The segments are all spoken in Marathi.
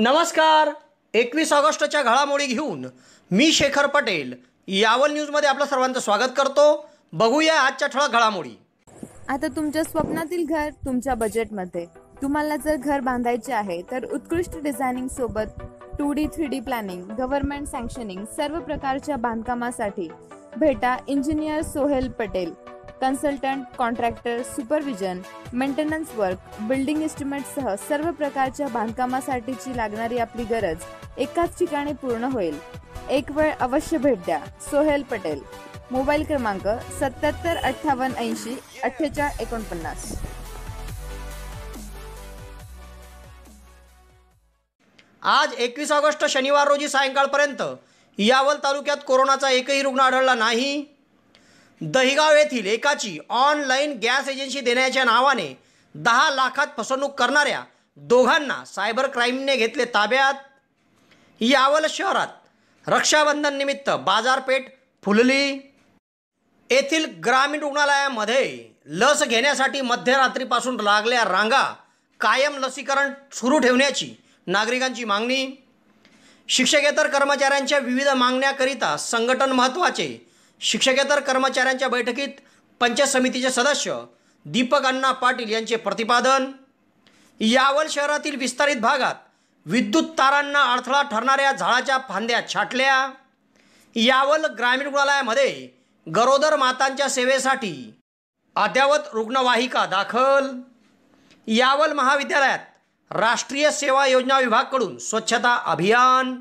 नमस्कार. एकवीस ऑगस्टच्या घडामोडी घेऊन मी शेखर पटेल. यावल न्यूजमध्ये आपलं सर्वांचं स्वागत करतो. बघूया आजच्या ठळक घडामोडी. आता तुमच्या स्वप्नातील घर तुमच्या बजेटमध्ये तुम्हाला जर घर बांधायचे आहे तर उत्कृष्ट डिझायनिंग सोबत two D three D planning government sanctioning सर्व प्रकारच्या बांधकामासाठी भेटा engineer Sohail Patel. Consultant contractor supervision maintenance work building इस्टिमेटसह सर्व प्रकारच्या बांधकामासाठीची लागणारी आपली गरज एकाच ठिकाणी पूर्ण होईल. एक वेळ अवश्य भेट द्या. सोहेल पटेल. मोबाईल क्रमांक सत्याहत्तर अठ्ठावन्न ऐंशी अठ्ठेचाळ एकोणपन्नास. आज एकवीस ऑगस्ट शनिवार रोजी सायंकाळपर्यंत यावल तालुक्यात कोरोनाचा एकही रुग्ण आढळला नाही. दहिगाव येथील एकाची ऑनलाईन गॅस एजन्सी देण्याच्या नावाने दहा लाखात फसवणूक करणाऱ्या दोघांना सायबर क्राईमने घेतले ताब्यात. यावल शहरात रक्षाबंधन निमित्त बाजारपेठ फुलली. येथील ग्रामीण रुग्णालयामध्ये लस घेण्यासाठी मध्यरात्रीपासून लागल्या रांगा कायम लसीकरण सुरू ठेवण्याची नागरिकांची मागणी. शिक्षकेतर कर्मचाऱ्यांच्या विविध मागण्याकरिता संघटन महत्त्वाचे शिक्षकेतर कर्मचाऱ्यांच्या बैठकीत पंचायत समितीचे सदस्य दीपक अण्णा पाटील यांचे प्रतिपादन. यावल शहरातील विस्तारित भागात विद्युत तारांना अडथळा ठरणाऱ्या झाडाच्या फांद्या छाटल्या. यावल ग्रामीण रुग्णालयामध्ये गरोदर मातांच्या सेवेसाठी अद्ययावत रुग्णवाहिका दाखल. यावल महाविद्यालयात राष्ट्रीय सेवा योजना विभागकडून स्वच्छता अभियान.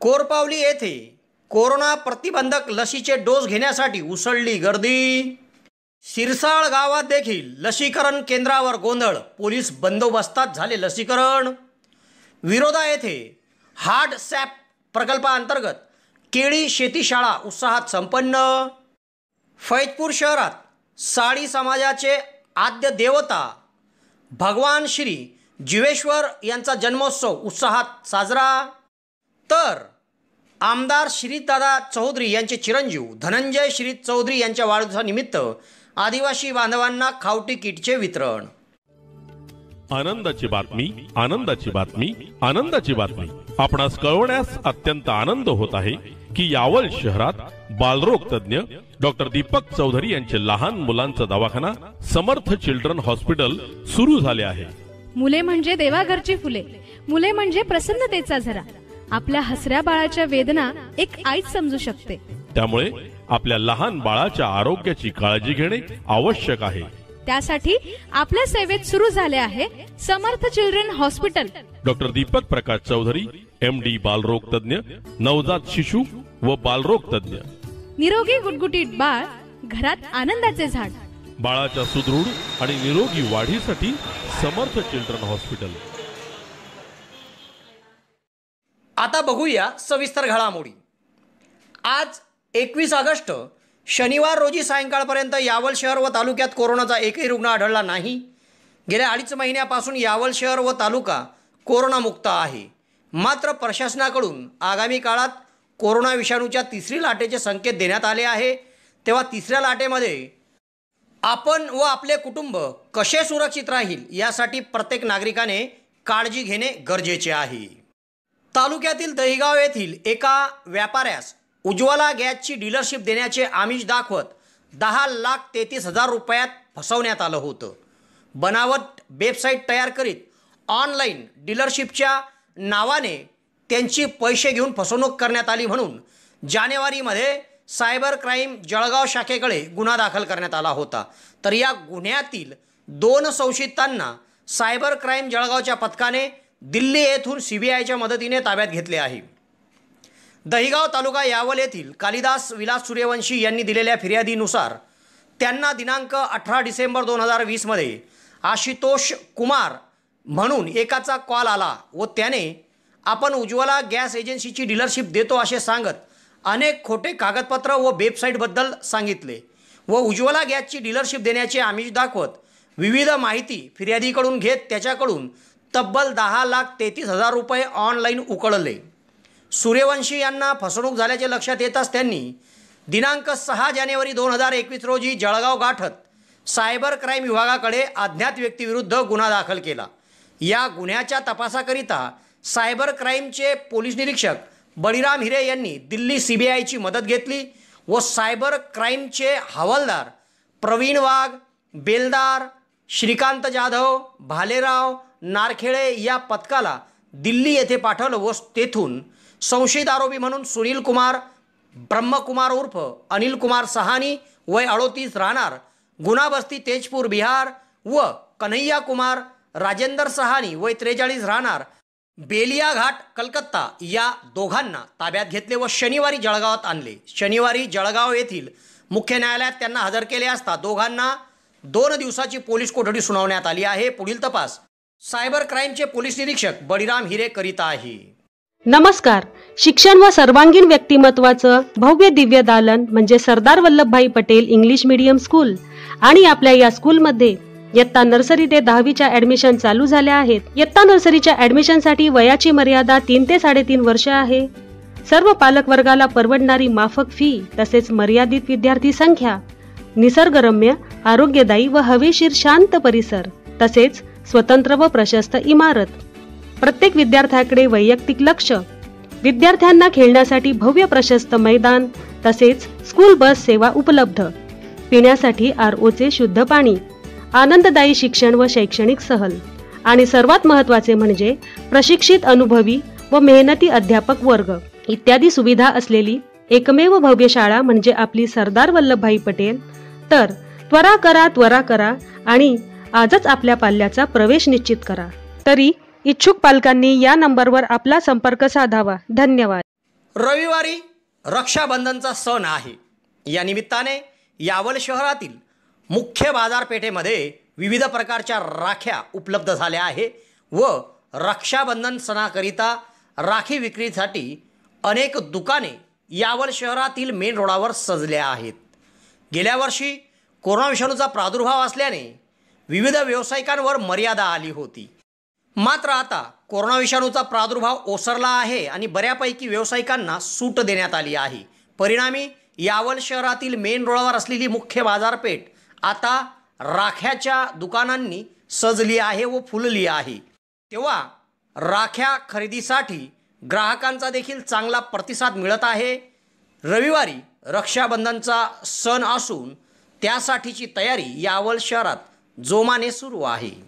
कोरपावली येथे कोरोना प्रतिबंधक लसीचे डोस घेण्यासाठी उसळली गर्दी. सिरसाळ गावात देखील लसीकरण केंद्रावर गोंधळ. पोलीस बंदोबस्तात झाले लसीकरण. विरोधा येथे हार्ड सॅप प्रकल्पाअंतर्गत केळी शेतीशाळा उत्साहात संपन्न. फैजपूर शहरात साडी समाजाचे आद्य देवता भगवान श्री जीवेश्वर यांचा जन्मोत्सव उत्साहात साजरा. तर आमदार श्रीदादा चौधरी यांचे चिरंजीव धनंजय श्री चौधरी यांच्या वाढदिवसानिमित्त आदिवासी बांधवांना खावटी किटचे वितरण. आनंदाची बातमी आनंदाची बातमी आनंदाची बातमी. आपणास कळवण्यास अत्यंत आनंद होत आहे की यावल शहरात बालरोग तज्ञ डॉक्टर दीपक चौधरी यांचे लहान मुलांचा दवाखाना समर्थ चिल्ड्रन हॉस्पिटल सुरू झाले आहे. मुले म्हणजे देवाघरची फुले. मुले म्हणजे प्रसन्नतेचा झरा. आपल्या हसऱ्या बाळाच्या वेदना एक आईच समजू शकते. त्यामुळे आपल्या लहान बाळाच्या आरोग्याची काळजी घेणे आवश्यक आहे. त्यासाठी आपल्या सेवेत सुरू झाले आहे Samarth children hospital. Doctor Deepak Prakash Chaudhari M D बालरोग तज्ञ नवजात शिशु व बालरोग तज्ञ निरोगी गुटगुटीत बाळ घरात आनंदाचे झाड. बाळाच्या सुदृढ आणि निरोगी वाढीसाठी समर्थ चिल्ड्रन हॉस्पिटल. आता बघूया सविस्तर घडामोडी. आज एकवीस ऑगस्ट शनिवार रोजी सायंकाळपर्यंत यावल शहर व तालुक्यात कोरोनाचा एकही रुग्ण आढळला नाही. गेल्या अडीच महिन्यापासून यावल शहर व तालुका कोरोनामुक्त आहे. मात्र प्रशासनाकडून आगामी काळात कोरोना विषाणूच्या तिसरी लाटेचे संकेत देण्यात आले आहे. तेव्हा तिसऱ्या लाटेमध्ये आपण व आपले कुटुंब कसे सुरक्षित राहील यासाठी प्रत्येक नागरिकाने काळजी घेणे गरजेचे आहे. तालुक्यातील दहिगाव येथील एका व्यापाऱ्यास उज्ज्वला गॅसची डीलरशिप देण्याचे आमिष दाखवत दहा लाख तेहतीस हजार रुपयात फसवण्यात आलं होतं. बनावट वेबसाईट तयार करीत ऑनलाईन डीलरशिपच्या नावाने त्यांची पैसे घेऊन फसवणूक करण्यात आली म्हणून जानेवारीमध्ये सायबर क्राईम जळगाव शाखेकडे गुन्हा दाखल करण्यात आला होता. तर या गुन्ह्यातील दोन संशयितांना सायबर क्राईम जळगावच्या पथकाने दिल्ली येथून सी बी आयच्या मदतीने ताब्यात घेतले आहे. दहिगाव तालुका यावल येथील कालिदास विलास सूर्यवंशी यांनी दिलेल्या फिर्यादीनुसार त्यांना दिनांक अठरा डिसेंबर दोन हजार वीसमध्ये आशुतोष कुमार म्हणून एकाचा कॉल आला व त्याने आपण उज्ज्वला गॅस एजन्सीची डीलरशिप देतो असे सांगत अनेक खोटे कागदपत्र व वेबसाईटबद्दल सांगितले व उज्ज्वला गॅसची डीलरशिप देण्याचे आमिष दाखवत विविध माहिती फिर्यादीकडून घेत त्याच्याकडून तब्बल दहा लाख तेहतीस हजार रुपये ऑनलाईन उकळले. सूर्यवंशी यांना फसवणूक झाल्याचे लक्षात येताच त्यांनी दिनांक सहा जानेवारी दोन हजार एकवीस रोजी जळगाव गाठत सायबर क्राईम विभागाकडे अज्ञात व्यक्तीविरुद्ध गुन्हा दाखल केला. या गुन्ह्याच्या तपासाकरिता सायबर क्राईमचे पोलीस निरीक्षक बळीराम हिरे यांनी दिल्ली सी बी आयची मदत घेतली व सायबर क्राईमचे हवालदार प्रवीण वाघ बेलदार श्रीकांत जाधव भालेराव नारखेळे या पथकाला दिल्ली येथे पाठवलं व तेथून संशयित आरोपी म्हणून सुनील कुमार ब्रह्मकुमार उर्फ अनिल कुमार सहानी वय अडोतीस राहणार गुणाबस्ती तेजपूर बिहार व कन्हैया कुमार राजेंदर सहानी वय त्रेचाळीस राहणार बेलिया घाट कलकत्ता या दोघांना ताब्यात घेतले व शनिवारी जळगावात आणले. शनिवारी जळगाव येथील मुख्य न्यायालयात त्यांना हजर केले असता दोघांना दोन दिवसाची पोलीस कोठडी सुनावण्यात आली आहे. पुढील तपास सायबर क्राईमचे पोलीस निरीक्षक बळीराम हिरे करीत आहे. नमस्कार. शिक्षण व सर्वांगीण व्यक्तिमत्वाचं भव्य दिव्य दालन म्हणजे Sardar Vallabhbhai Patel English medium school आणि आपल्या या स्कूलमध्ये इयत्ता नर्सरी ते दहावीच्या ऍडमिशन चालू झाल्या आहेत. इयत्ता नर्सरीच्या ऍडमिशनसाठी वयाची मर्यादा तीन ते साडेतीन वर्ष आहे. सर्व पालक वर्गाला परवडणारी माफक फी तसेच मर्यादित विद्यार्थी संख्या निसर्गरम्य आरोग्यदायी व हवेशीर शांत परिसर तसेच स्वतंत्र व प्रशस्त इमारत. प्रत्येक विद्यार्थ्याकडे वैयक्तिक लक्ष. विद्यार्थ्यांना खेळण्यासाठी भव्य प्रशस्त मैदान तसेच स्कूल बस सेवा उपलब्ध. पिण्यासाठी आर ओचे शुद्ध पाणी आनंददायी शिक्षण व शैक्षणिक सहल. आणि सर्वात महत्त्वाचे म्हणजे प्रशिक्षित अनुभवी व मेहनती अध्यापक वर्ग. इत्यादी सुविधा असलेली एकमेव भव्य शाळा म्हणजे आपली सरदार वल्लभभाई पटेल. तर त्वरा करा त्वरा करा आणि आजच आपल्या पाल्याचा प्रवेश निश्चित करा. तरी इच्छुक पालकांनी या नंबरवर आपला संपर्क साधावा. धन्यवाद. रविवारी रक्षाबंधनचा सण आहे. या निमित्ताने यावल शहरातील मुख्य बाजारपेठेमध्ये विविध प्रकारच्या राख्या उपलब्ध झाल्या आहे व रक्षाबंधन सणाकरिता राखी विक्रीसाठी अनेक दुकाने यावल शहरातील मेन रोडावर सजल्या आहेत. गेल्या वर्षी कोरोना विषाणूचा प्रादुर्भाव असल्याने विविध व्यावसायिकांवर मर्यादा आली होती. मात्र आता कोरोना विषाणूचा प्रादुर्भाव ओसरला आहे आणि बऱ्यापैकी व्यावसायिकांना सूट देण्यात आली आहे. परिणामी यावल शहरातील मेन रोडावर असलेली मुख्य बाजारपेठ आता राख्याच्या दुकानांनी सजली आहे व फुलली आहे. तेव्हा राख्या खरेदीसाठी ग्राहकांचा देखील चांगला प्रतिसाद मिळत आहे. रविवारी रक्षाबंधनचा सण असून त्यासाठीची तयारी यावल शहरात जोमाने सुरू आहे.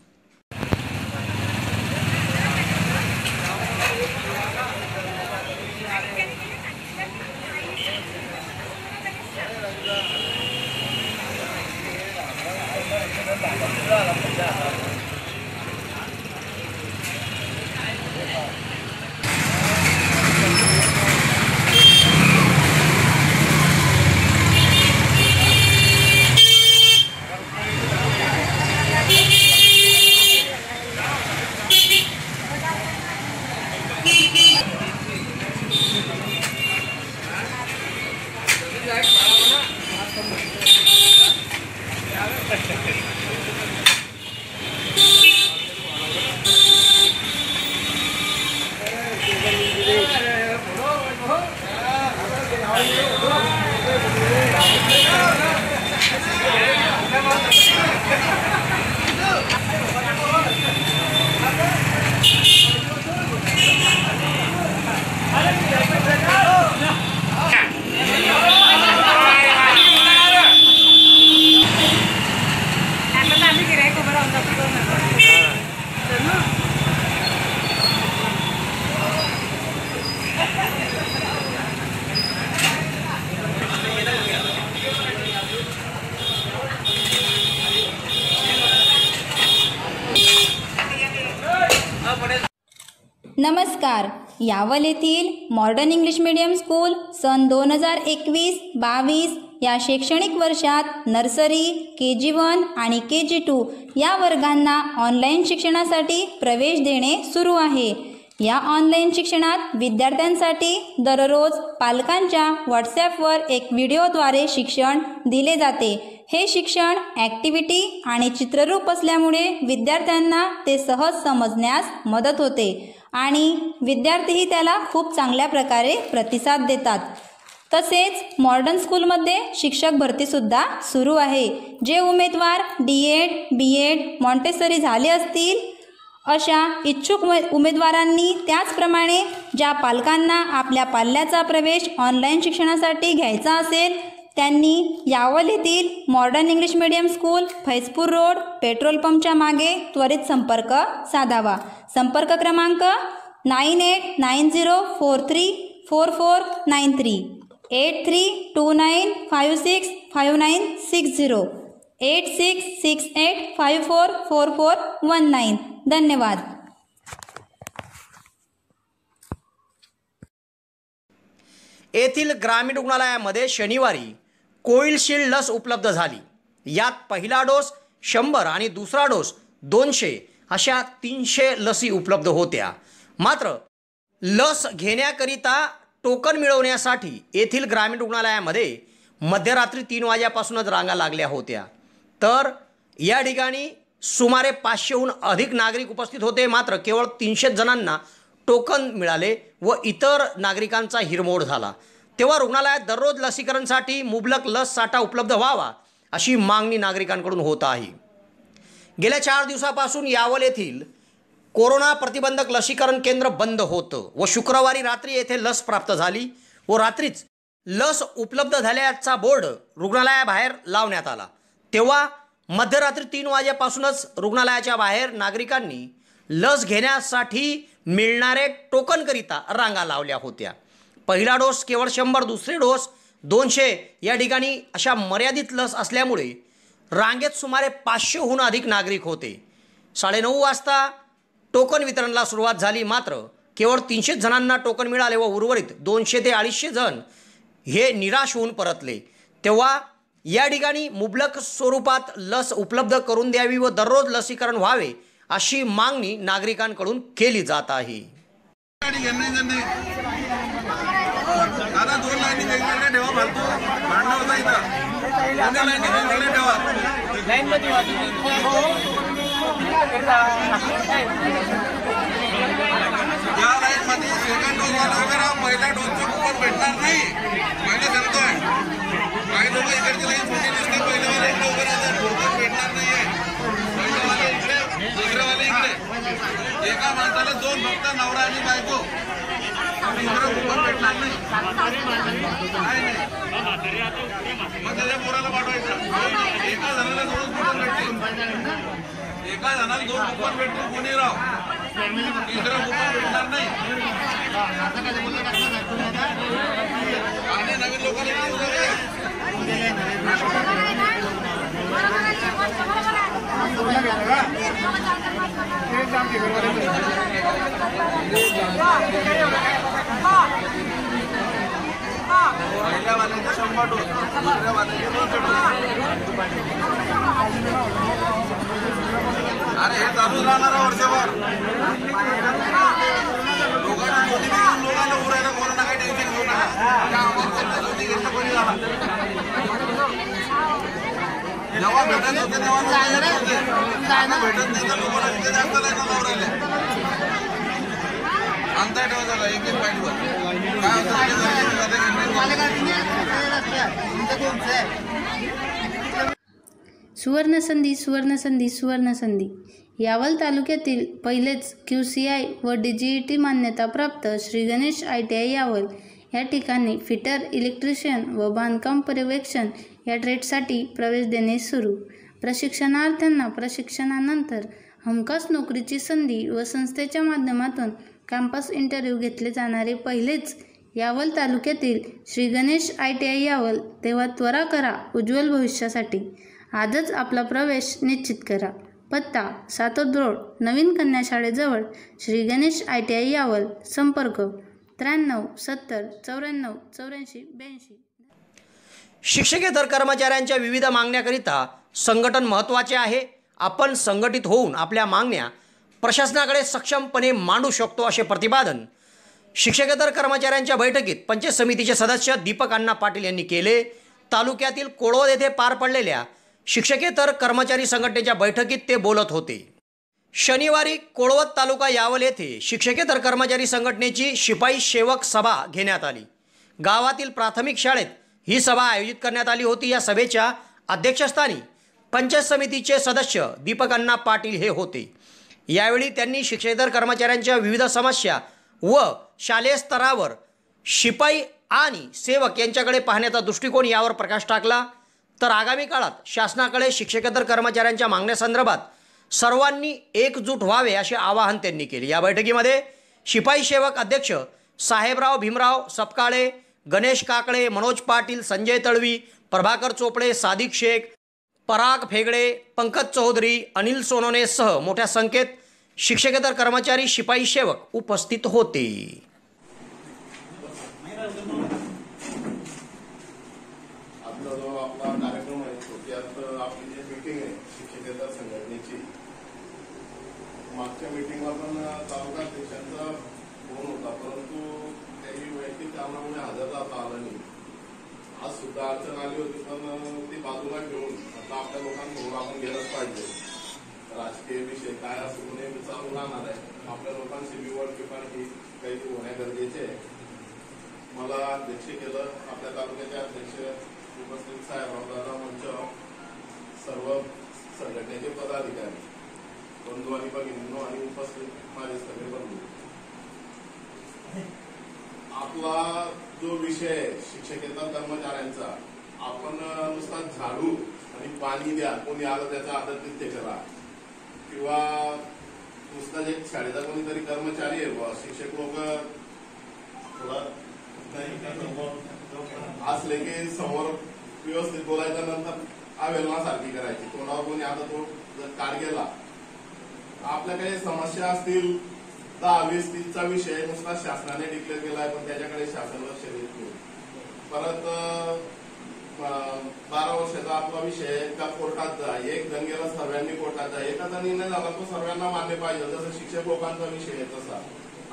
यावल येथील मॉडर्न इंग्लिश मीडियम स्कूल सन दोन हजार एकवीस बावीस या शैक्षणिक वर्षात नर्सरी के जी वन आणि के जी टू या वर्गांना ऑनलाईन शिक्षणासाठी प्रवेश देणे सुरू आहे. या ऑनलाईन शिक्षणात विद्यार्थ्यांसाठी दररोज पालकांच्या व्हॉट्सॲपवर एक व्हिडिओद्वारे शिक्षण दिले जाते. हे शिक्षण ॲक्टिव्हिटी आणि चित्ररूप असल्यामुळे विद्यार्थ्यांना ते सहज समजण्यास मदत होते. आणि विद्यार्थीही त्याला खूप चांगल्या प्रकारे प्रतिसाद देतात. तसेच मॉडर्न स्कूलमध्ये शिक्षक भरतीसुद्धा सुरू आहे. जे उमेदवार D Ed B Ed Montessori झाले असतील अशा इच्छुक उमेदवारांनी त्याचप्रमाणे ज्या पालकांना आपल्या पाल्याचा प्रवेश ऑनलाईन शिक्षणासाठी घ्यायचा असेल त्यांनी यावल येथील modern English medium school Faizpur road petrol पंपच्या मागे त्वरित संपर्क साधावा. संपर्क क्रमांक nine eight nine zero four three four four nine three eight three two nine five six five nine six zero eight six six eight five four four four one nine. धन्यवाद. येथील ग्रामीण रुग्णालयामध्ये शनिवारी कोविशिल्ड लस उपलब्ध झाली. यात पहिला डोस शंभर आणि दुसरा डोस दोनशे अशा तीनशे लसी उपलब्ध होत्या. मात्र लस घेण्याकरिता टोकन मिळवण्यासाठी येथील ग्रामीण रुग्णालयामध्ये मध्यरात्री तीन वाजेपासूनच रांगा लागल्या होत्या. तर या ठिकाणी सुमारे पाचशेहून अधिक नागरिक उपस्थित होते. मात्र केवळ तीनशे जणांना टोकन मिळाले व इतर नागरिकांचा हिरमोड झाला. तेव्हा रुग्णालयात दररोज लसीकरणसाठी मुबलक लस साठा उपलब्ध व्हावा अशी मागणी नागरिकांकडून होत आहे. गेल्या चार दिवसापासून यावल येथील कोरोना प्रतिबंधक लसीकरण केंद्र बंद होतं व शुक्रवारी रात्री येथे लस प्राप्त झाली व रात्रीच लस उपलब्ध झाल्याचा बोर्ड रुग्णालयाबाहेर लावण्यात आला. तेव्हा मध्यरात्री तीन वाजेपासूनच रुग्णालयाच्या बाहेर नागरिकांनी लस घेण्यासाठी मिळणारे टोकनकरिता रांगा लावल्या होत्या. पहिला डोस केवळ शंभर दुसरे डोस दोनशे या ठिकाणी अशा मर्यादित लस असल्यामुळे रांगेत सुमारे पाचशेहून अधिक नागरिक होते. साडेनऊ वाजता टोकन वितरणाला सुरुवात झाली मात्र केवळ तीनशे जणांना टोकन मिळाले व उर्वरित दोनशे ते अडीचशे जण हे निराश होऊन परतले. तेव्हा या ठिकाणी मुबलक स्वरूपात लस उपलब्ध करून द्यावी व दररोज लसीकरण व्हावे अशी मागणी नागरिकांकडून केली जात आहे. दादा दोन लाईनी वेगवेगळ्या ठेवा फालतू भांडण होता इथं. लाईनी वेगवेगळ्या या लाईन मध्ये सेकंड डोस वाला वगैरे पहिल्या डोसचं कुपन भेटणार नाही पहिले सांगतोय काही लोक इकडची लाईन मोठी दिसते पहिल्यावाले इकडे. उभे राहतात कुपन भेटणार नाहीये पहिलेवाले इकडे दुसरेवाले इकडे एका माणसाला दोन फक्त नवरा आणि बायको. मग त्याच्या पोराला पाठवायचं एका जणाला दोन कुपन भेटतील एका जणाला दोन कुपन भेटतील कोणी राव तिसरं कुपन भेटणार नाही आणि नवीन लोकांना पहिल्या वाल्याचे शंभर डोस दुसऱ्या वाल्याचे दोनशे डोस अरे हे चालूच राहणार वर्षभर लोकांना मोदी घेऊन लोकांना उरायला कोरोना काही टेन्शन घेऊ नका मोदी घेतलं कोणी झाला जेव्हा भेटत होते तेव्हा भेटत नाही तर लोकांना तिथे जास्त लावून अंतर ठेवायचा एक एक पॉईंटवर काय होतं? सुवर्णसंधी सुवर्णसंधी सुवर्णसंधी यावल तालुक्यातील पहिलेच क्यू सी आय व डी जी ई टी मान्यताप्राप्त Shri Ganesh I T I Yawal. या ठिकाणी फिटर इलेक्ट्रिशियन व बांधकाम पर्यवेक्षण या ट्रेडसाठी प्रवेश देणे सुरू. प्रशिक्षणार्थ्यांना प्रशिक्षणानंतर हमखास नोकरीची संधी व संस्थेच्या माध्यमातून कॅम्पस इंटरव्ह्यू घेतले जाणारे पहिलेच यावल तालुक्यातील Shri Ganesh I T I Yawal तेव्हा त्वरा करा उज्ज्वल भविष्यासाठी. आजच आपला प्रवेश निश्चित करा. पत्ता सातोद रोड नवीन कन्या शाळेजवळ Shri Ganesh I T I Yawal संपर्क त्र्याण्णव सत्तर चौऱ्याण्णव चौऱ्याऐंशी ब्याऐंशी. शिक्षकेतर कर्मचाऱ्यांच्या विविध मागण्याकरिता संघटन महत्त्वाचे आहे. आपण संघटित होऊन आपल्या मागण्या प्रशासनाकडे सक्षमपणे मांडू शकतो असे प्रतिपादन शिक्षकेतर कर्मचाऱ्यांच्या बैठकीत पंचायत समितीचे सदस्य दीपक अण्णा पाटील यांनी केले. तालुक्यातील कोळवद येथे पार पडलेल्या शिक्षकेतर कर्मचारी संघटनेच्या बैठकीत ते बोलत होते. शनिवारी कोळवत तालुका यावल येथे शिक्षकेतर कर्मचारी संघटनेची शिपाई सेवक सभा घेण्यात आली. गावातील प्राथमिक शाळेत ही सभा आयोजित करण्यात आली होती. या सभेच्या अध्यक्षस्थानी पंचायत समितीचे सदस्य दीपक अण्णा पाटील हे होते. यावेळी त्यांनी शिक्षेतर कर्मचाऱ्यांच्या विविध समस्या व शालेय स्तरावर शिपाई आणि सेवक यांच्याकडे पाहण्याचा दृष्टिकोन यावर प्रकाश टाकला. तर आगामी काळात शासनाकडे शिक्षकेतर कर्मचाऱ्यांच्या मागण्यासंदर्भात सर्वांनी एकजूट व्हावे असे आवाहन त्यांनी केले. या बैठकीमध्ये शिपाई सेवक अध्यक्ष साहेबराव भीमराव सपकाळे गणेश काकडे मनोज पाटील संजय तळवी प्रभाकर चोपडे सादिक शेख पराग फेगडे पंकज चौधरी अनिल सोनोने सह मोठ्या संख्येत शिक्षकेतर कर्मचारी शिपाई सेवक उपस्थित होते. आपला जो आपला कार्यक्रम आहे थोडक्यात आपली जी मीटिंग आहे शिक्षकेतर संघटनेची मागच्या मीटिंगला पण तालुका अध्यक्षांचा फोन होता परंतु काही वैयक्तिक कारणामुळे हजर राहता आलं नाही. आज सुद्धा अडचण आली होती पण ती बाजूला ठेवून आता आपल्या लोकांसमोर आपण गेलंच पाहिजे. राजकीय विषय काय असू नये चालू राहणार आहे. आपल्या लोकांची निवड किंवा ही काही होणे गरजेचे आहे. मला अध्यक्ष केलं आपल्या तालुक्याचे अध्यक्ष उपस्थित साहेबरावदादा मंच सर्व संघटनेचे पदाधिकारी बंधू आणि भगिनींनो आणि उपस्थित माझे सगळे बंधू. आपला जो विषय आहे शिक्षकेतर कर्मचाऱ्यांचा आपण नुसता झाडू आणि पाणी द्या कोणी आलं त्याचा आदर तिथे करा. किंवा नुसता जे शाळेचा कोणीतरी कर्मचारी आहे बुवा शिक्षक लोक थोडा असले की समोर व्यवस्थित बोलायच्या नंतर अवेलनासारखी करायची. तोंडावर कोणी आता तो जर कार गेला आपल्या काही समस्या असतील दहा वीस तीसचा विषय नुसता शासनाने डिक्लेअर केलाय पण त्याच्याकडे शासन लक्ष देत नाही. परत बारा वर्षाचा आपला विषय आहे का कोर्टात जा. एक जण गेला सर्वांनी कोर्टात जा. एखादा निर्णय झाला तो सर्वांना मान्य पाहिजे. जसं शिक्षक लोकांचा विषय आहे तसा.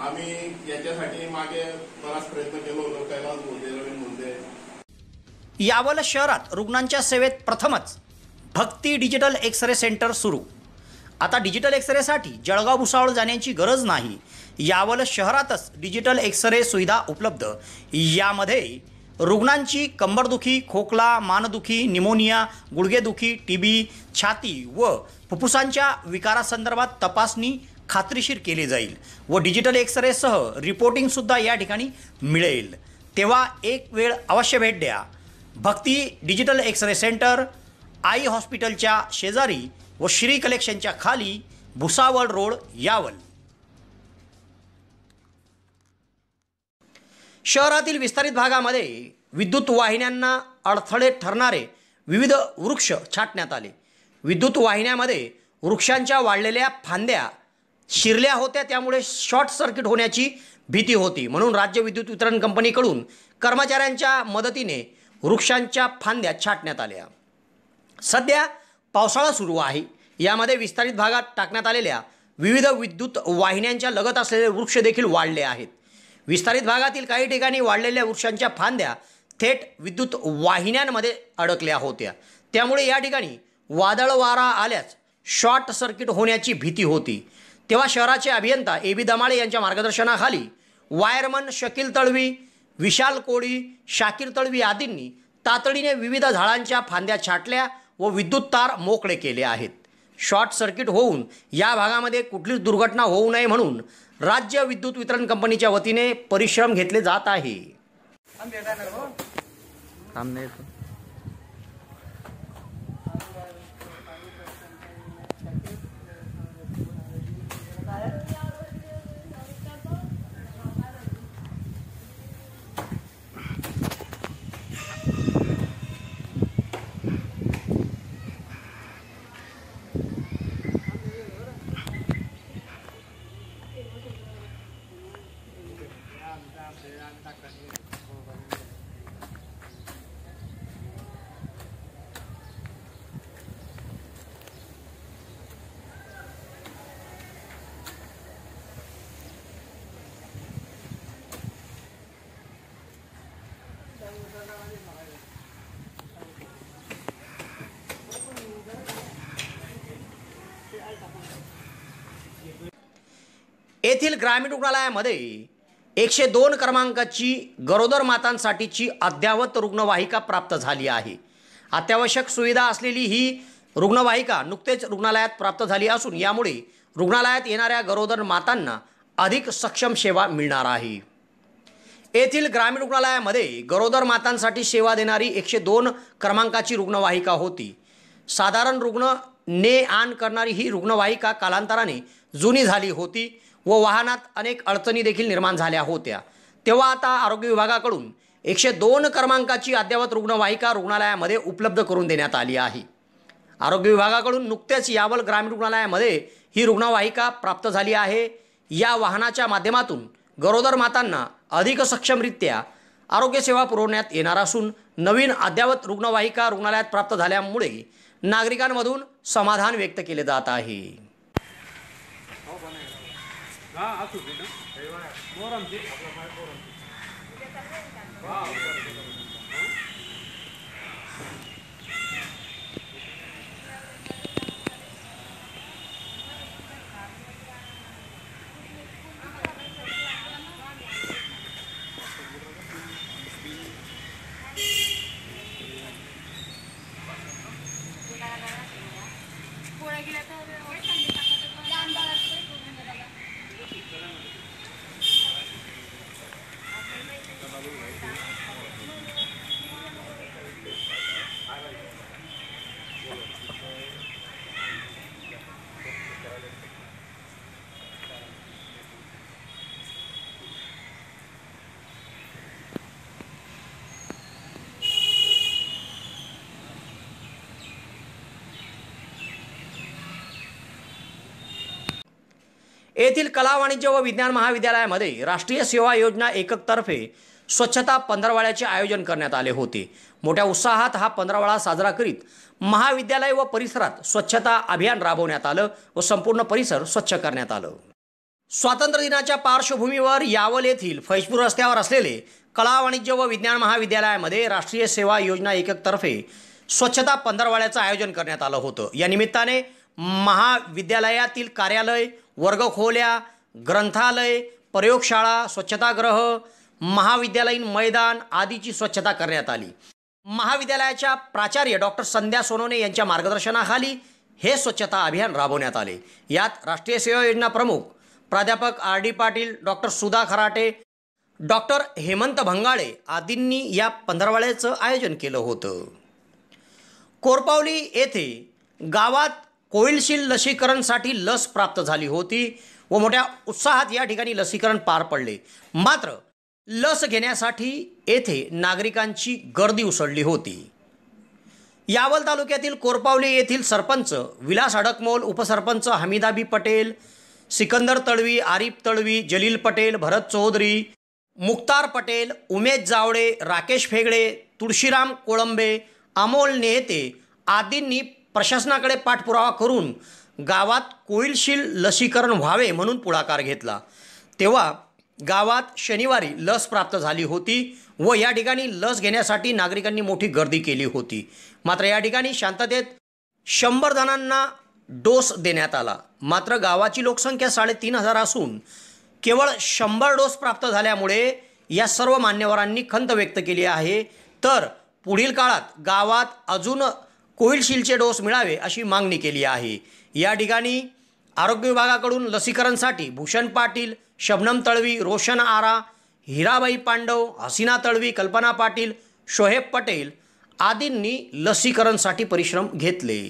आम्ही याच्यासाठी मागे बराच प्रयत्न केलो होतो. कैलास बोलते रवीन बोलते यावल शहरात रुग्णांच्या सेवेत प्रथमच Bhakti digital X ray centre सुरू. आता डिजिटल एक्स रेसाठी जळगाव भुसावळ जाण्याची गरज नाही. यावल शहरातच डिजिटल एक्स रे सुविधा उपलब्ध. यामध्ये रुग्णांची कंबरदुखी खोकला मानदुखी निमोनिया गुडघेदुखी टी बी छाती व फुफ्फुसांच्या विकारासंदर्भात तपासणी खात्रीशीर केली जाईल व डिजिटल एक्सरेसह रिपोर्टिंगसुद्धा या ठिकाणी मिळेल. तेव्हा एक वेळ अवश्य भेट द्या. Bhakti digital X ray centre Aai हॉस्पिटलच्या शेजारी व श्री कलेक्शनच्या खाली भुसावळ रोड यावल. शहरातील विस्तारित भागामध्ये विद्युत वाहिन्यांना अडथळे ठरणारे विविध वृक्ष छाटण्यात आले. विद्युत वाहिन्यामध्ये वृक्षांच्या वाढलेल्या फांद्या शिरल्या होत्या त्यामुळे शॉर्ट सर्किट होण्याची भीती होती. म्हणून राज्य विद्युत वितरण कंपनीकडून कर्मचाऱ्यांच्या मदतीने वृक्षांच्या फांद्या छाटण्यात आल्या. सध्या पावसाळा सुरू आहे. यामध्ये विस्तारित भागात टाकण्यात आलेल्या विविध विद्युत वाहिन्यांच्या लगत असलेले वृक्ष देखील वाढले आहेत. विस्तारित भागातील काही ठिकाणी वाढलेल्या वृक्षांच्या फांद्या थेट विद्युत वाहिन्यांमध्ये अडकल्या होत्या. त्यामुळे या ठिकाणी वादळ वारा आल्यास शॉर्ट सर्किट होण्याची भीती होती. तेव्हा शहराचे अभियंता ए बी दमाळे यांच्या मार्गदर्शनाखाली वायरमन शकील तळवी विशाल कोळी शाकीर तळवी आदींनी तातडीने विविध झाडांच्या फांद्या छाटल्या व विद्युत तार मोकळे केले आहेत. शॉर्ट सर्किट होऊन या भागामध्ये कुठलीच दुर्घटना होऊ नये म्हणून राज्य विद्युत वितरण कंपनीच्या वतीने परिश्रम घेतले जात आहे. येथील ग्रामीण रुग्णालयामध्ये एकशे दोन क्रमांकाची गरोदर मातांसाठीची अद्ययावत रुग्णवाहिका प्राप्त झाली आहे. अत्यावश्यक सुविधा असलेली ही रुग्णवाहिका नुकतेच रुग्णालयात प्राप्त झाली असून यामुळे रुग्णालयात येणाऱ्या गरोदर मातांना अधिक सक्षम सेवा मिळणार आहे. येथील ग्रामीण रुग्णालयामध्ये गरोदर मातांसाठी सेवा देणारी एकशे दोन क्रमांकाची रुग्णवाहिका होती. साधारण रुग्ण ने आण करणारी ही रुग्णवाहिका कालांतराने जुनी झाली होती. व वाहनात अनेक अडचणी देखील निर्माण झाल्या होत्या. तेव्हा आता आरोग्य विभागाकडून एकशे दोन क्रमांकाची अद्ययावत रुग्णवाहिका रुग्णालयामध्ये उपलब्ध करून देण्यात आली आहे. आरोग्य विभागाकडून नुकतेच यावल ग्रामीण रुग्णालयामध्ये ही रुग्णवाहिका प्राप्त झाली आहे. या वाहनाच्या माध्यमातून गरोदर मातांना अधिक सक्षमरित्या आरोग्यसेवा पुरवण्यात येणार असून नवीन अद्ययावत रुग्णवाहिका रुग्णालयात प्राप्त झाल्यामुळे नागरिकांमधून समाधान व्यक्त केले जात आहे. હા આખું ફ્રીડમ મોરમથી આપણે મોરમથી હા येथील कला वाणिज्य व विज्ञान महाविद्यालयामध्ये राष्ट्रीय सेवा योजना एककतर्फे स्वच्छता पंधरवाड्याचे आयोजन करण्यात आले होते. मोठ्या उत्साहात हा पंधरवाडा साजरा करीत महाविद्यालय व परिसरात स्वच्छता अभियान राबवण्यात आलं व संपूर्ण परिसर स्वच्छ करण्यात आलं. स्वातंत्र्य दिनाच्या पार्श्वभूमीवर यावल येथील फैजपूर रस्त्यावर असलेले कला वाणिज्य व विज्ञान महाविद्यालयामध्ये राष्ट्रीय सेवा योजना एककतर्फे स्वच्छता पंधरवाड्याचं आयोजन करण्यात आलं होतं. या निमित्ताने महाविद्यालयातील कार्यालय वर्गखोल्या ग्रंथालय प्रयोगशाळा स्वच्छतागृह महाविद्यालयीन मैदान आदीची स्वच्छता करण्यात आली. महाविद्यालयाच्या प्राचार्य डॉक्टर संध्या सोनवणे यांच्या मार्गदर्शनाखाली हे स्वच्छता अभियान राबवण्यात आले. यात राष्ट्रीय सेवा योजना प्रमुख प्राध्यापक R D Patil doctor Sudha Kharate doctor Hemant Bhangale आदींनी या पंधरवाड्याचं आयोजन केलं होतं. कोरपावली येथे गावात कोविडशिल्ड लसीकरणसाठी लस प्राप्त झाली होती व मोठ्या उत्साहात या ठिकाणी लसीकरण पार पडले. मात्र लस घेण्यासाठी येथे नागरिकांची गर्दी उसळली होती. यावल तालुक्यातील कोरपावली येथील सरपंच विलास अडकमोल उपसरपंच हमीदाबी पटेल सिकंदर तळवी आरिफ तळवी जलील पटेल भरत चौधरी मुक्तार पटेल उमेश जावडे राकेश फेगडे तुळशीराम कोळंबे अमोल नेते आदींनी प्रशासनाकडे पाठपुरावा करून गावात कोविलशील लसीकरण व्हावे म्हणून पुढाकार घेतला. तेव्हा गावात शनिवारी लस प्राप्त झाली होती व या ठिकाणी लस घेण्यासाठी नागरिकांनी मोठी गर्दी केली होती. मात्र या ठिकाणी शांततेत शंभर जणांना डोस देण्यात आला. मात्र गावाची लोकसंख्या साडेतीन हजार असून केवळ शंभर डोस प्राप्त झाल्यामुळे या सर्व मान्यवरांनी खंत व्यक्त केली आहे. तर पुढील काळात गावात अजून कोविडशिल्डचे डोस मिळावे अशी मागणी केली आहे. या ठिकाणी आरोग्य विभागाकडून लसीकरणसाठी भूषण पाटील शबनम तळवी रोशन आरा हिराबाई पांडव हसीना तळवी कल्पना पाटील शोहेब पटेल आदींनी लसीकरणसाठी परिश्रम घेतले.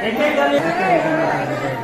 めちゃめちゃくちゃいい。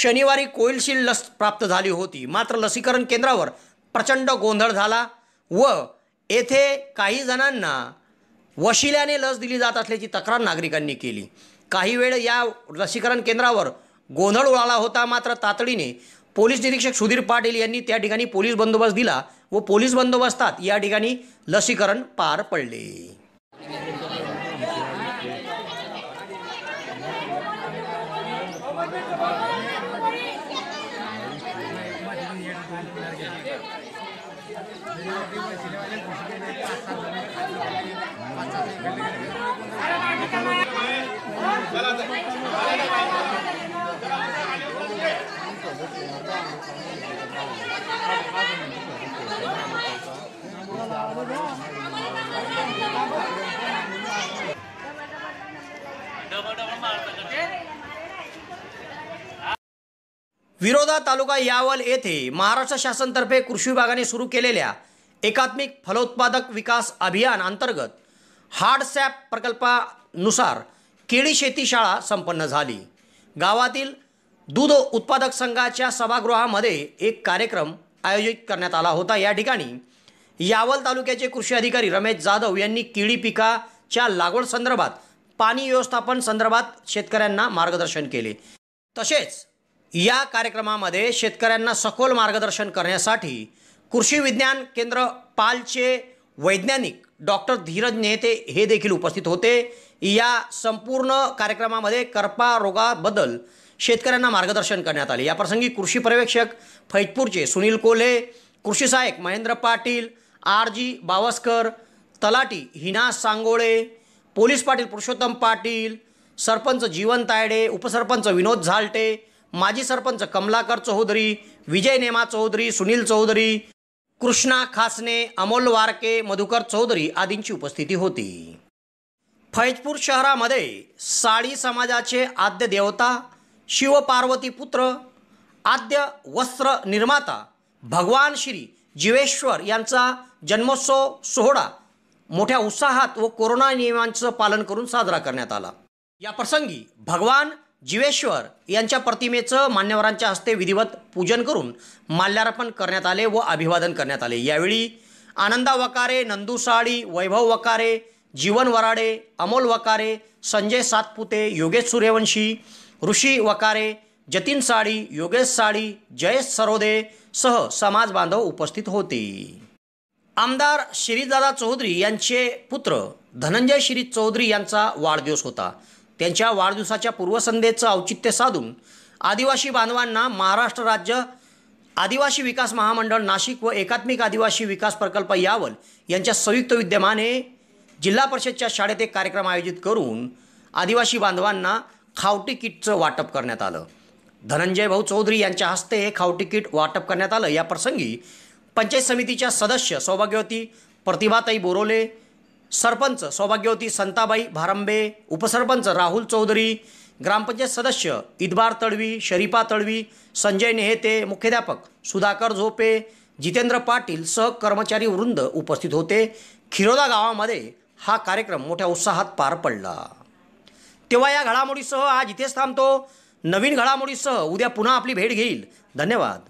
शनिवारी कोविशिल्ड लस प्राप्त झाली होती. मात्र लसीकरण केंद्रावर प्रचंड गोंधळ झाला व येथे काही जणांना वशिल्याने लस दिली जात असल्याची तक्रार नागरिकांनी केली. काही वेळ या लसीकरण केंद्रावर गोंधळ उडाला होता. मात्र तातडीने पोलीस निरीक्षक सुधीर पाटील यांनी त्या ठिकाणी पोलीस बंदोबस्त दिला व पोलीस बंदोबस्तात या ठिकाणी लसीकरण पार पडले. विरोधा तालुका यावल येथे महाराष्ट्र शासनतर्फे कृषी विभागाने सुरू केलेल्या एकात्मिक फलोत्पादक विकास अभियान अंतर्गत हार्डसॅप प्रकल्पानुसार केळी शेती शाळा संपन्न झाली. गावातील दूध उत्पादक संघाच्या सभागृहामध्ये एक कार्यक्रम आयोजित करण्यात आला होता. या ठिकाणी यावल तालुक्याचे कृषी अधिकारी रमेश जाधव यांनी केळी पिकाच्या लागवड संदर्भात पाणी व्यवस्थापन संदर्भात शेतकऱ्यांना मार्गदर्शन केले. तसेच या कार्यक्रमामध्ये शेतकऱ्यांना सखोल मार्गदर्शन करण्यासाठी कृषी विज्ञान केंद्र पालचे वैज्ञानिक डॉक्टर धीरज नेहते हे देखील उपस्थित होते. या संपूर्ण कार्यक्रमामध्ये करपा रोगाबद्दल शेतकऱ्यांना मार्गदर्शन करण्यात आले. याप्रसंगी कृषी पर्यवेक्षक फैजपूरचे सुनील कोल्हे कृषी सहाय्यक महेंद्र पाटील आर जी बावस्कर तलाटी हिना सांगोळे पोलीस पाटील पुरुषोत्तम पाटील सरपंच जीवन तायडे उपसरपंच विनोद झालटे माजी सरपंच कमलाकर चौधरी विजय नेमा चौधरी सुनील चौधरी कृष्णा खासने अमोल वारके मधुकर चौधरी आदींची उपस्थिती होती. फैजपूर शहरामध्ये साळी समाजाचे आद्य देवता शिवपार्वती पुत्र आद्य वस्त्र निर्माता भगवान श्री जीवेश्वर यांचा जन्मोत्सव सोहळा मोठ्या उत्साहात व कोरोना नियमांचं पालन करून साजरा करण्यात आला. या प्रसंगी भगवान जीवेश्वर यांच्या प्रतिमेचं मान्यवरांच्या हस्ते विधिवत पूजन करून माल्यार्पण करण्यात आले व अभिवादन करण्यात आले. यावेळी आनंदा वकारे नंदू साळी वैभव वकारे जीवन वराडे अमोल वकारे संजय सातपुते योगेश सूर्यवंशी ऋषी वकारे जतीन साळी योगेश साळी जयेश सरोदे सह समाज बांधव उपस्थित होते. आमदार श्रीदादा चौधरी यांचे पुत्र धनंजय श्री चौधरी यांचा वाढदिवस होता. त्यांच्या वाढदिवसाच्या पूर्वसंध्येचं औचित्य साधून आदिवासी बांधवांना महाराष्ट्र राज्य आदिवासी विकास महामंडळ नाशिक व एकात्मिक आदिवासी विकास प्रकल्प यावल यांच्या संयुक्त विद्यमाने जिल्हा परिषदच्या शाळेत एक कार्यक्रम आयोजित करून आदिवासी बांधवांना खावटी किटचं वाटप करण्यात आलं. धनंजय भाऊ चौधरी यांच्या हस्ते हे खावटी किट वाटप करण्यात आलं. या प्रसंगी पंचायत समितीच्या सदस्य सौभाग्यवती प्रतिभाताई बोरोले सरपंच सौभाग्यवती संताबाई भारंबे उपसरपंच राहुल चौधरी ग्रामपंचायत सदस्य इदबार तळवी शरीफा तळवी संजय नेहेते मुख्याध्यापक सुधाकर झोपे जितेंद्र पाटील सह कर्मचारी वृंद उपस्थित होते. खिरोदा गावामध्ये हा कार्यक्रम मोठ्या उत्साहात पार पडला. तेव्हा या घडामोडीसह आज इथेच थांबतो. नवीन घडामोडीसह उद्या पुन्हा आपली भेट घेईल. धन्यवाद.